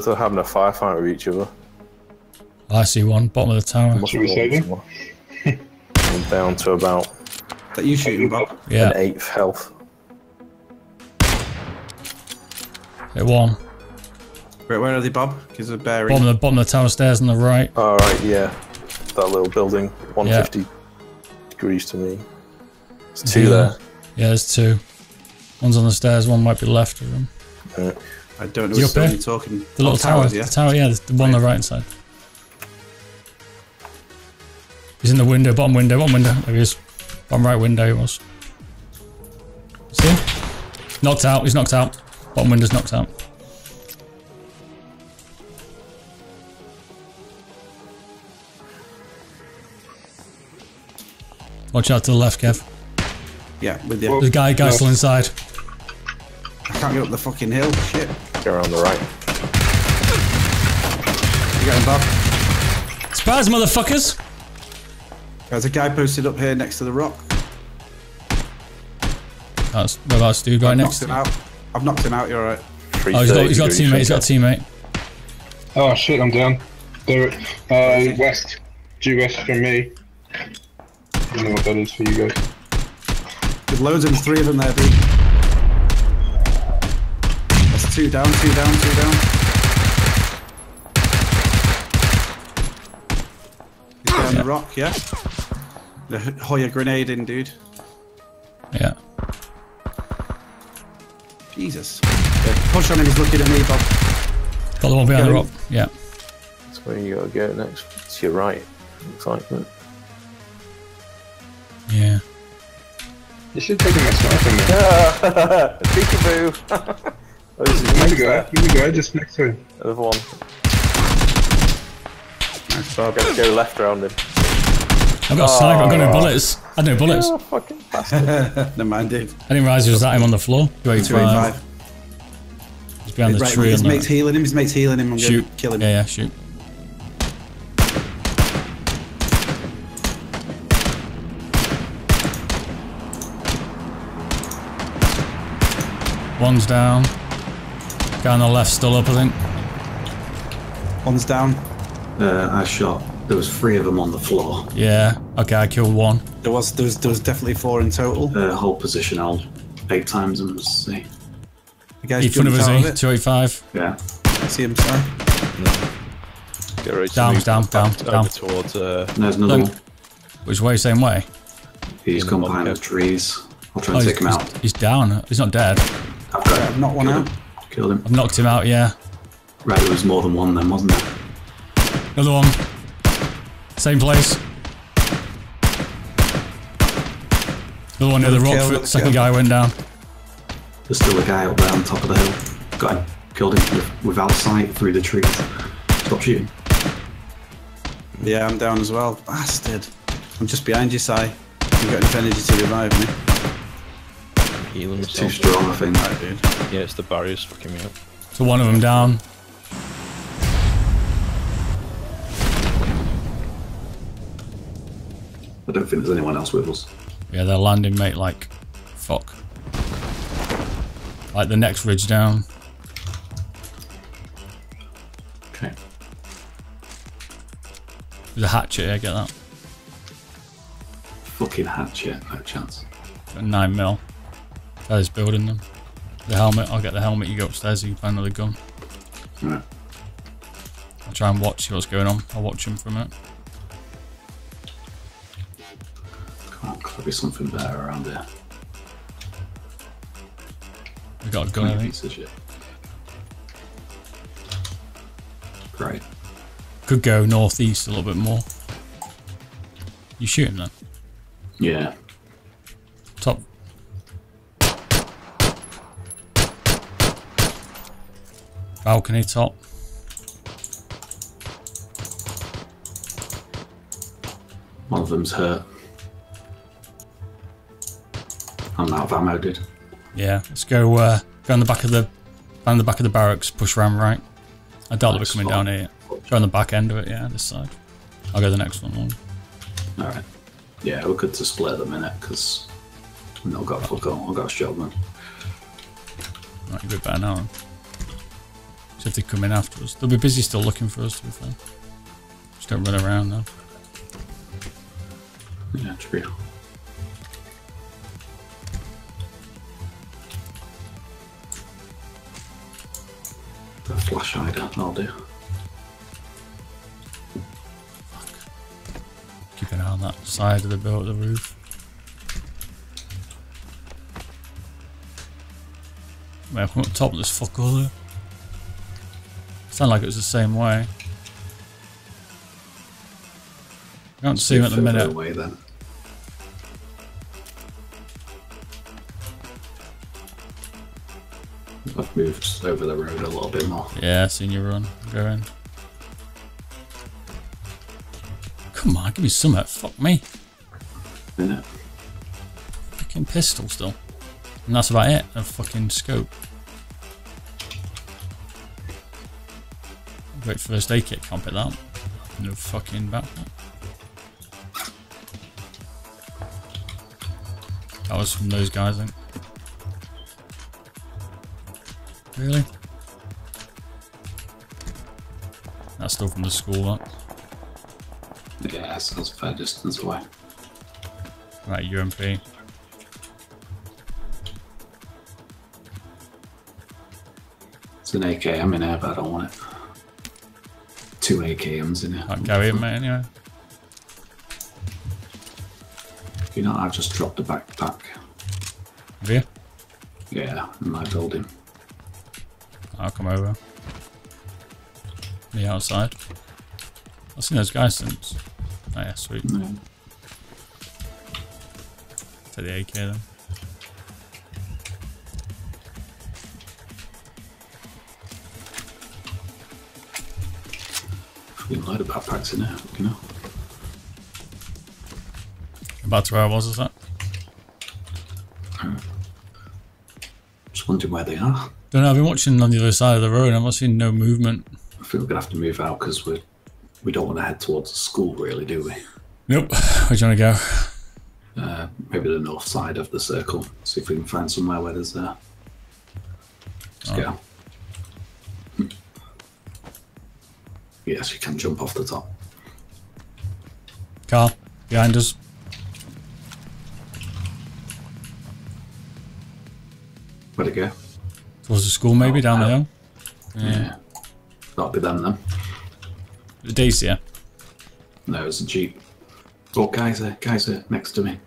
They're having a firefight with each other. I see one, bottom of the tower. Should we save him? I'm down to about That you shooting, Bob? Yeah, an eighth health. hit one. Where, where are they, Bob? Because of bearing. Bottom of the bottom of the tower stairs on the right. Alright, yeah. That little building, 150 degrees to me. There's two Yeah. there. Yeah, there's two. One's on the stairs, one might be left of them. Uh, I don't know You which up there? zone you're talking. The little Oh, tower, towers, yeah. the tower, yeah, the one on the right hand side. He's in the window, bottom window, bottom window. There he is. Bottom right window he was. See him? Knocked out, he's knocked out. Bottom window's knocked out. Watch out to the left, Kev. Yeah, with you. Whoa. There's a guy, guy No. still inside. I can't get up the fucking hill. Shit. go around the right. You got him, Bob? Surprise, motherfuckers! There's a guy posted up here next to the rock. That's where that's dude right I've next knocked to him him. out. I've knocked him out. You're alright. Oh, he's got, he's got a teammate, he's got a teammate. Oh shit, I'm down. They're uh, west, due west from me. I don't know what that is for you guys. There's loads of them. Three of them there, dude. That's two down, two down, two down. He's down the rock, yeah? The Hoya grenade in, dude. Yeah. Jesus. Yeah, push on him, he's looking at me, Bob. Got the one behind the rock. Yeah. That's where you gotta go next. It's your right. Looks like it. Yeah. You should take him a sniper, man. Peekaboo! oh, this is Here we go, there. here we go, just next to him. Another one. Nice, Bob. Gotta go left around him. I've got a sniper, I've got no oh. bullets. I had no bullets. Oh, fucking bastard. Never mind, dude. I didn't realise there was that him on the floor. 285. 285. He's behind the Right, tree his on mate's the healing him, his mate's healing him. I'm Shoot. gonna kill him. Yeah, yeah, shoot. One's down. Guy on the left still up, I think. One's down. Uh, I shot. There was three of them on the floor. Yeah. Okay, I killed one. There was there was, there was definitely four in total. Uh, hold position. I'll eight times and see. The guy's In front of jumped us, out it. 285. Yeah. I see him, sorry. Get ready to Down, move down, back down, over down. towards. Uh, And there's another Look. one. Which way? Same way? He's in gone behind the trees. I'll try Oh, and he's, take him out. he's, he's down. He's not dead. I've got I've him. knocked one Killed out. Him. Killed him. I've knocked him out, yeah. Right, there was more than one then, wasn't there? Another one. Same place. Another one near the rock. kill, foot. Second guy went down. There's still a guy up there on top of the hill. Got him. Killed him without sight through the trees. Stop shooting. Yeah, I'm down as well. Bastard. I'm just behind you, Si. You've got enough energy to revive me. Healing Too himself. strong, I think. Alright, dude. Yeah, it's the barriers fucking me up. So one of them down. I don't think there's anyone else with us. Yeah, they're landing, mate, like, fuck. Like the next ridge down. Okay. There's a hatchet here, get that. Fucking hatchet, no chance. A 9 mil. Guy's building them. The helmet, I'll get the helmet, you go upstairs, you can find another gun. Right. I'll try and watch, see what's going on. I'll watch him for a minute. Can't there'll be something better around here. We got a gun, I Tiny think. piece of shit. Great. Could go northeast a little bit more. You shoot him then? Yeah. Top. Balcony top. One of them's hurt. I'm out of ammo, dude. Yeah, let's go. Uh, go on the back of the, down the back of the barracks. Push round right. I doubt they'll be coming spot. down here. Go on the back end of it. Yeah, this side. I'll go the next one. along. Alright. Yeah, we're good to split at the minute because we've not got a fuck all. I've got a shotgun. Right, you're a bit better now. then. See if they come in after us. They'll be busy still looking for us, to be fair. Just don't run around now. Yeah, true. The flash hider, I'll do. Keep an eye on that side of the build, the roof. Well, up top, there's fuck all there. Sound like it was the same way. I can't see him at the minute. Away then. I've moved over the road a little bit more. Yeah, seen you run. Go in. Come on, give me some of that. Fuck me. Minute. Fucking pistol still. And that's about it. A fucking scope. Great first aid kit, can't pick that. No fucking backpack. That was from those guys, I think. Really? That's still from the school, that. Yeah, sounds a fair distance away. Right, UMP. It's an AKM in here, but I don't want it. Two AKMs in here. I Can't carry it, mate, anyway. You know, I've just dropped the backpack. Have you? Yeah, in my building. I'll come over. The outside. I've seen those guys since. Oh yeah, sweet. Yeah. Take the AK then. Fucking load of backpacks in here, you know. About where I was, is that? Just wondering where they are. Don't know, I've been watching on the other side of the road and I've not seen no movement. I think we're gonna have to move out because we we don't want to head towards the school, really, do we? Nope. Where do you want to go? Uh, maybe the north side of the circle. See if we can find somewhere where there's uh Let's go. Yes, you can jump off the top. Car. Behind us. Where'd it go? Towards the school maybe, Oh, down the uh, hill. Yeah. That'll be them then. The Dacia. No, it's a jeep. Oh, Kaiser, Kaiser, next to me.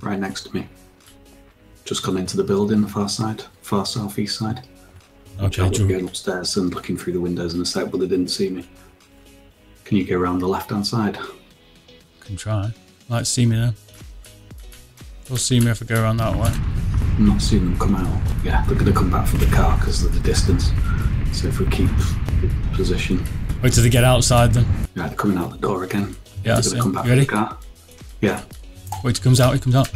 Right next to me. Just gone into the building, the far side, far southeast side. Okay, I was you- going upstairs and looking through the windows in a sec, but they didn't see me. Can you go around the left hand side? can try. Might see me then. They'll see me if I go around that way. I'm not seeing them come out. Yeah, they're going to come back for the car because of the distance. So if we keep position, Wait till they get outside then. yeah, they're coming out the door again. Yeah, they're going to come back You for ready? the car. Yeah, Wait till he comes out, he comes out.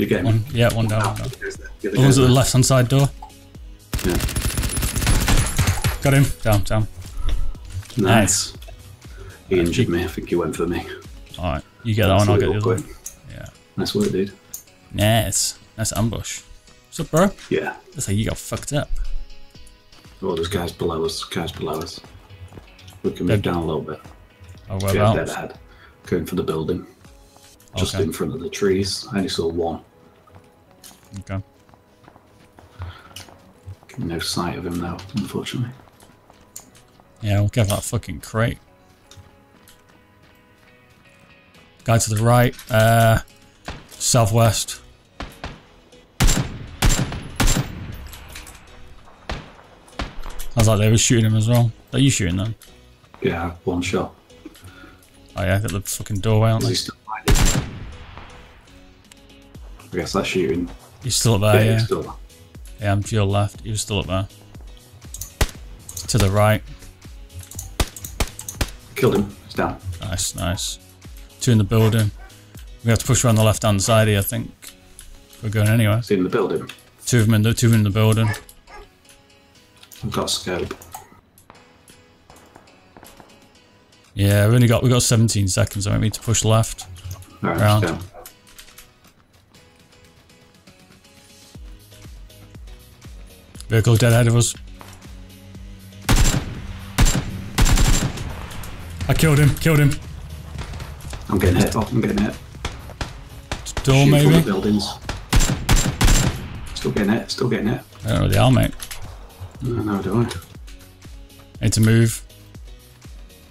You get One, yeah, one down. One down. The oh, The one's at the left hand side door. Yeah. Got him. Down, down. Nice. He injured me. I think he went for me. Alright, you get that one, I'll get the other one. Yeah. Nice work, dude. Nice. Nice ambush. What's up, bro? Yeah. Looks like you got fucked up. Oh, there's guys below us. Guys below us. We can move Dead. down a little bit. Oh, Yeah, dead ahead. Going for the building. Just Okay. in front of the trees. I only saw one. Okay. No sight of him now, unfortunately. Yeah, we'll get that fucking crate. Guy to the right, uh, southwest. Sounds like they were shooting him as well. Are you shooting them? Yeah, one shot. Oh yeah, got the fucking doorway, aren't they? he still hiding? I guess that's shooting. He's still up there, yeah, yeah. still. Yeah, I'm to your left. He was still up there. To the right. Killed him. He's down. Nice, nice. Two in the building. We have to push around the left hand side here, I think. We're going anywhere. He's in the building. Two of them in the two in the building. I've got a scope. Yeah, we've only got we got 17 seconds. I might need to push left. Alright, Round. let's Vehicle dead ahead of us. I killed him. Killed him. I'm getting hit. Oh, I'm getting hit. Door Shoot maybe. buildings. Still getting hit. Still getting hit. I don't know where they are, mate. No, no, do I? I need to move.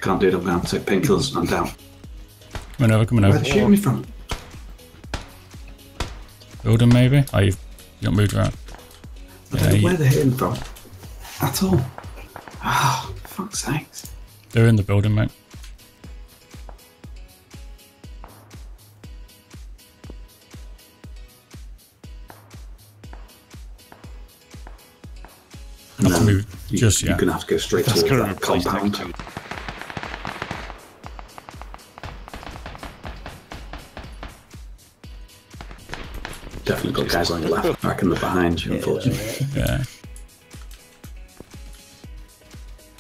Can't do it. I'm to take painkillers. I'm down. Coming over. Coming Where over. are they shooting me from? Building maybe. Oh, you've you got moved around. I Yeah, don't know you- where they're hitting from. At all. Ah, fuck's sakes. They're in the building, mate. And Not to then move you, just you're yet. going to have to go straight That's towards gonna that replace compound. Definitely got guys on your left. back reckon they're behind you, unfortunately. Yeah.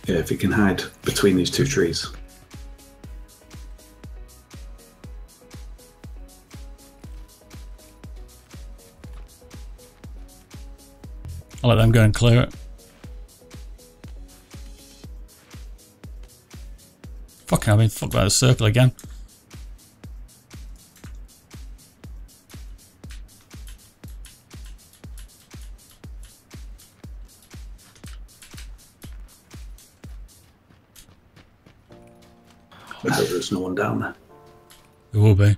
Yeah, if you can hide between these two trees. I'll let them go and clear it. Fucking, I've been fucked by the circle again. One down there. It will be.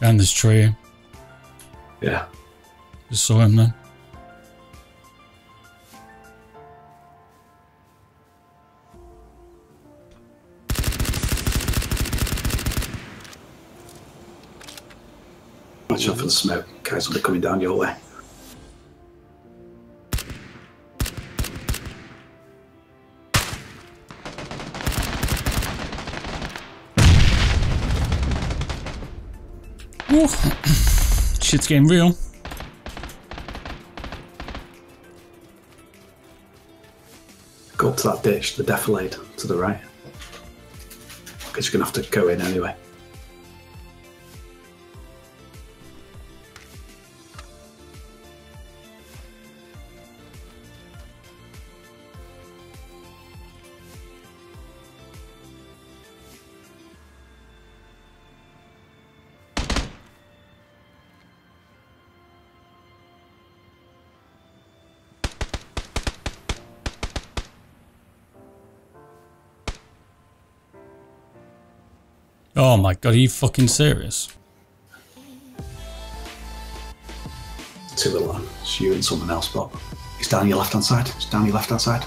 Behind this tree. Yeah. Just saw him then. Watch out for the smoke. Guys will be coming down your way. Shit's getting real. Go up to that ditch, the defilade to the right. Because you're going to have to go in anyway. Oh my god, are you fucking serious? Two alone. It's you and someone else, Bob. He's down your left hand side. He's down your left hand side.